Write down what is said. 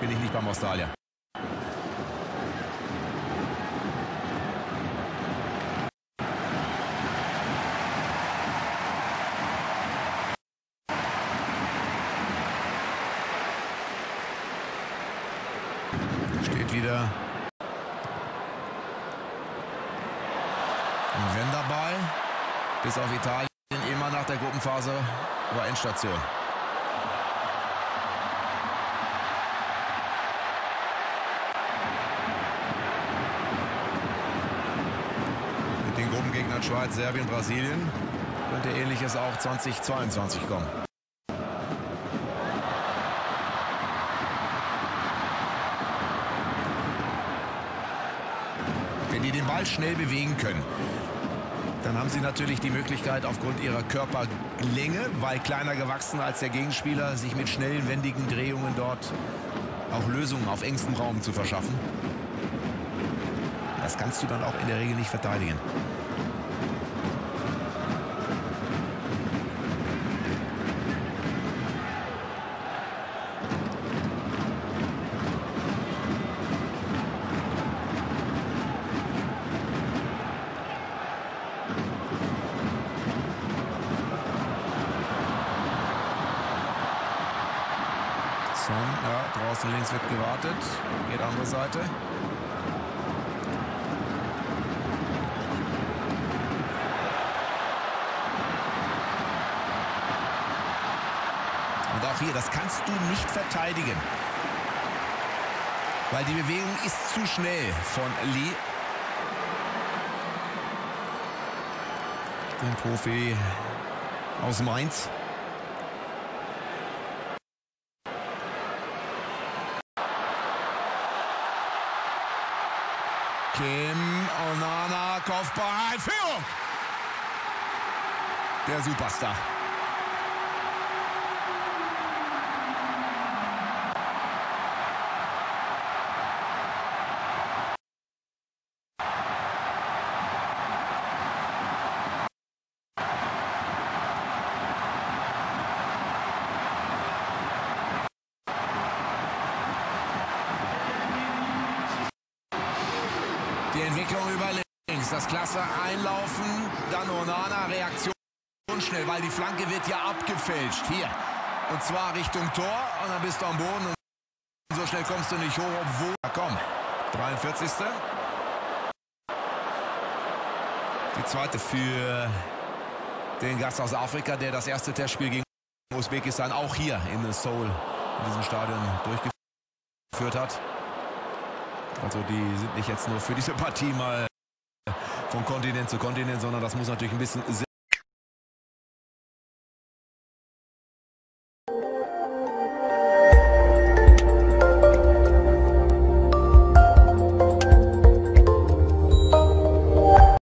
bin ich nicht beim Australier. Steht wieder Wenn dabei. Bis auf Italien immer nach der Gruppenphase war Endstation. Mit Gruppengegnern Schweiz, Serbien, Brasilien könnte ähnliches auch 2022 kommen. Wenn die den Ball schnell bewegen können, dann haben sie natürlich die Möglichkeit aufgrund ihrer Körperlänge, weil kleiner gewachsen als der Gegenspieler, sich mit schnellen, wendigen Drehungen dort auch Lösungen auf engstem Raum zu verschaffen. Das kannst du dann auch in der Regel nicht verteidigen. Son, ja, draußen links wird gewartet. Geht andere Seite. Und auch hier, das kannst du nicht verteidigen. Weil die Bewegung ist zu schnell von Lee. Den Profi aus Mainz. Kim Onana, Kopfball, Führung! Der Superstar. Die Entwicklung über links, das klasse Einlaufen, dann Onana, Reaktion schnell, weil die Flanke wird ja abgefälscht. Hier. Und zwar Richtung Tor und dann bist du am Boden und so schnell kommst du nicht hoch, obwohl... Ja, komm, 43. Die zweite für den Gast aus Afrika, der das erste Testspiel gegen Usbekistan auch hier in Seoul, in diesem Stadion durchgeführt hat. Also die sind nicht jetzt nur für diese Partie mal von Kontinent zu Kontinent, sondern das muss natürlich ein bisschen